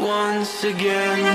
once again.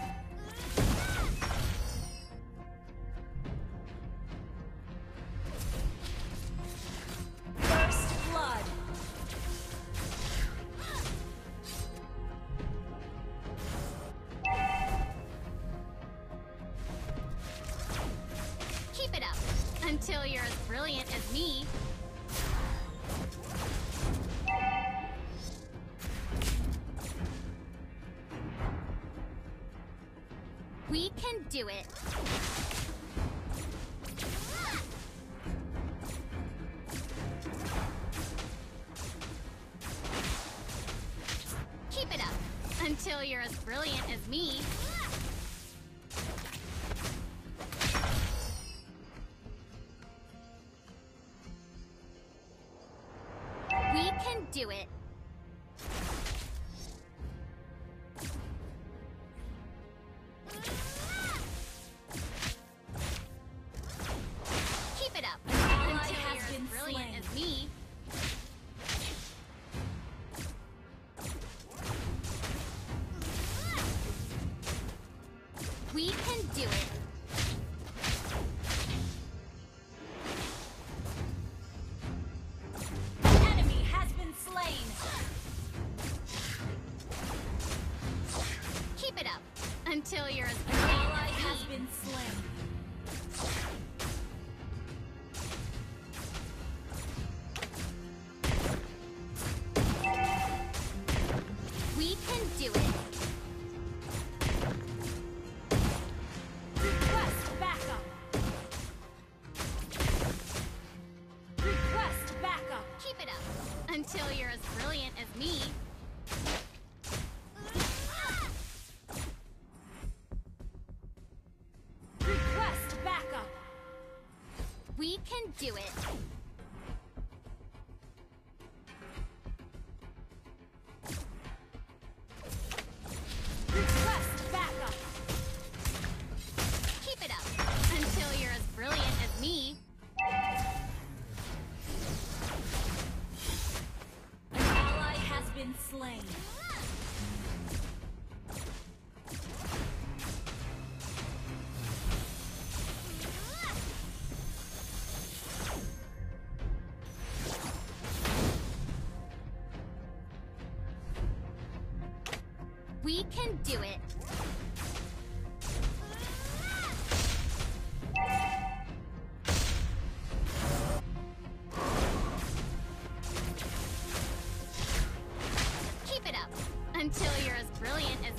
We can do it. Keep it up until you're as brilliant as me. We can do it. as an ally has been slain. We can do it. Request backup. Request backup. Keep it up until you're as brilliant as me. been slain.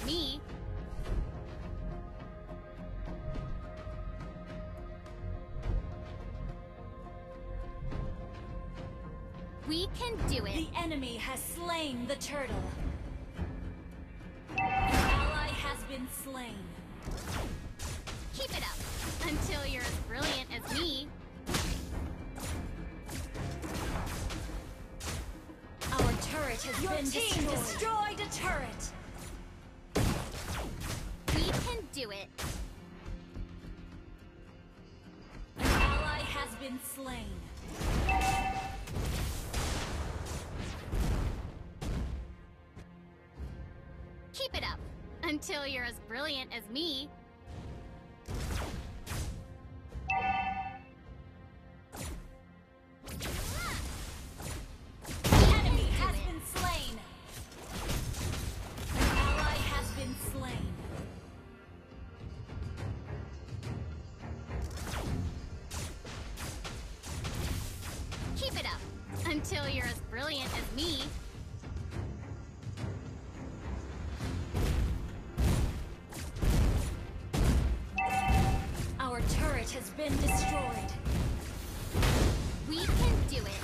me. We can do it. The enemy has slain the turtle. The ally has been slain. Keep it up until you're as brilliant as me. Our turret has Your team destroyed. destroyed a turret. Do it. An ally has been slain. Keep it up until you're as brilliant as me. Until you're as brilliant as me. Our turret has been destroyed. We can do it.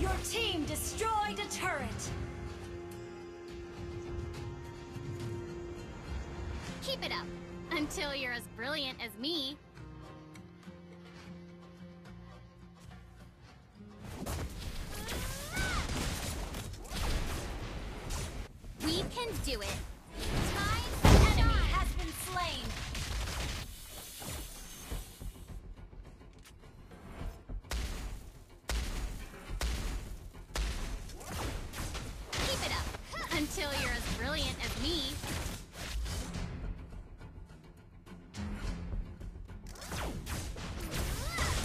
Your team destroyed a turret. Keep it up until you're as brilliant as me. Until you're as brilliant as me.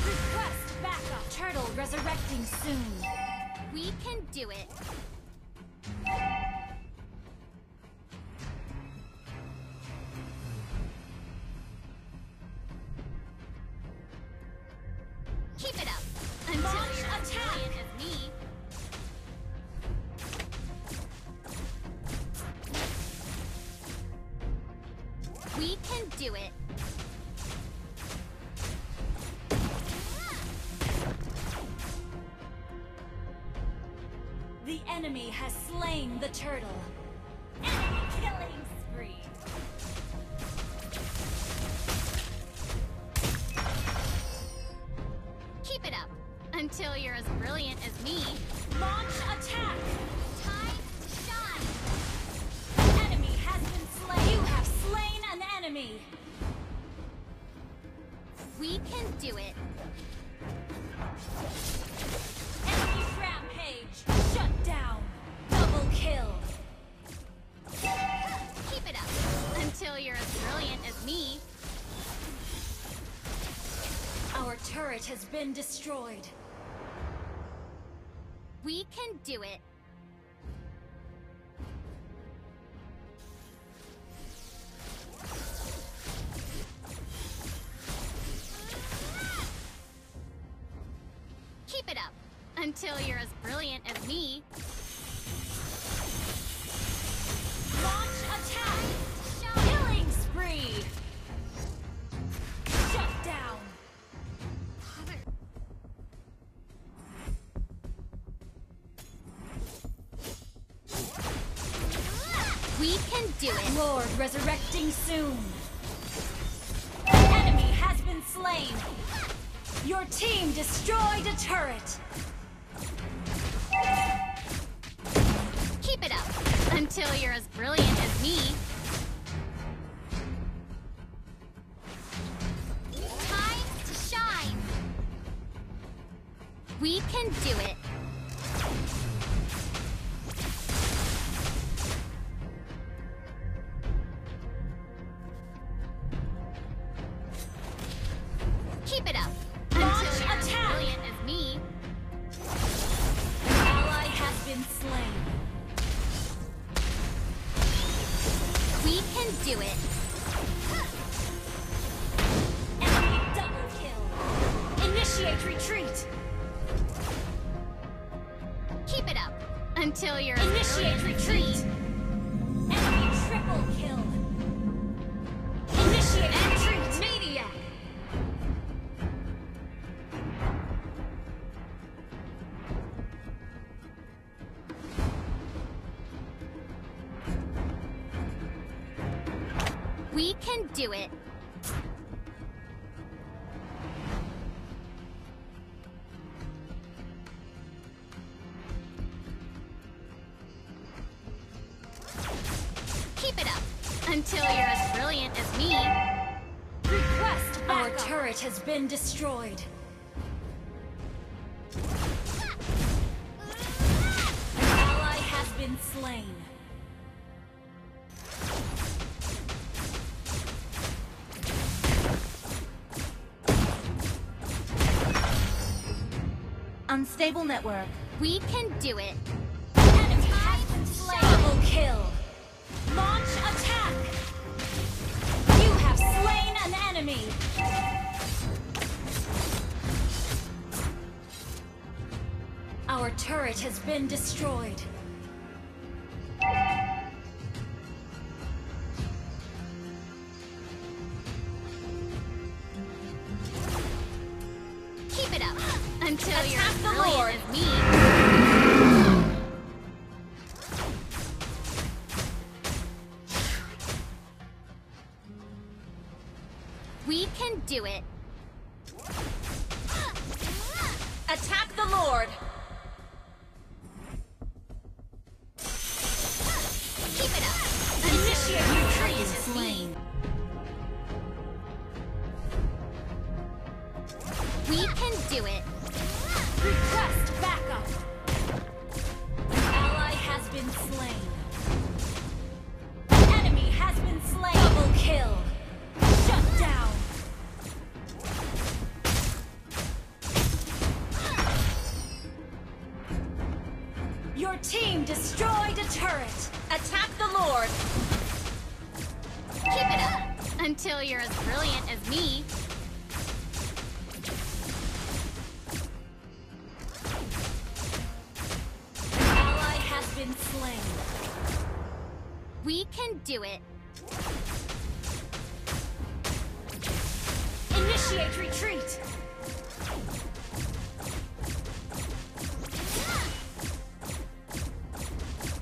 Request backup. Turtle resurrecting soon. We can do it. We can do it. The enemy has slain the turtle. Enemy killing spree. Keep it up until you're as brilliant as me. Launch has been destroyed. We can do it. Keep it up until you're as brilliant as me. We can do it. Lord resurrecting soon. Enemy has been slain. Your team destroyed a turret. Keep it up until you're as brilliant as me. Keep it up until you're Initiate retreat. Enemy triple kill. Until you're as brilliant as me. Request Our turret has been destroyed. An ally has been slain. Unstable network. We can do it. Enemy has been slain. Double kill. Launch attack. Enemy. Our turret has been destroyed. Do it. Attack the Lord. We can do it. Initiate retreat.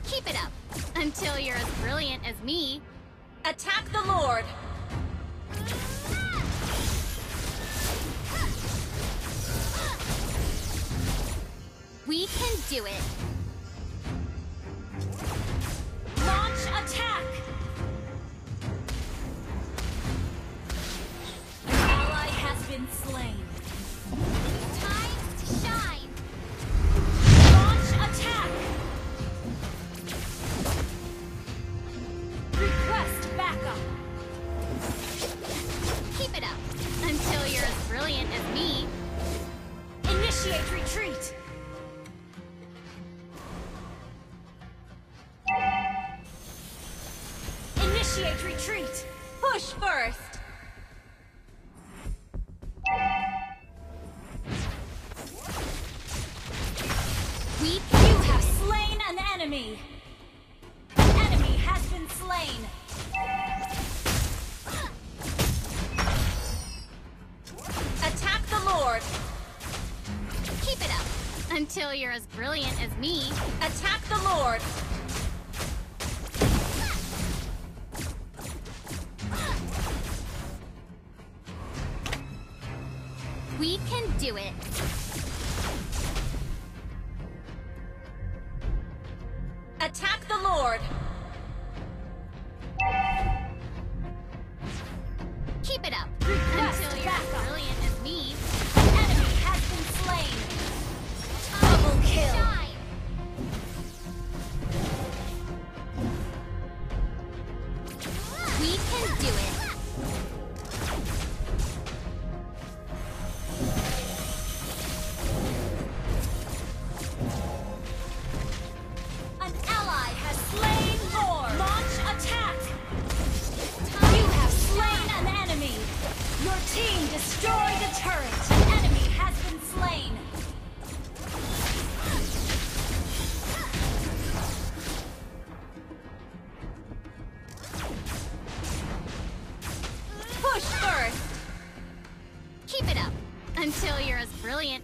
Keep it up until you're as brilliant as me. Attack the Lord. We can do it. Retreat. Initiate retreat. Push first. Brilliant as me. Attack the Lord. We can do it.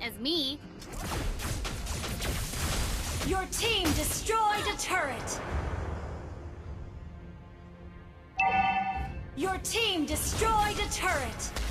As as me. Your team destroyed a turret. Your team destroyed a turret.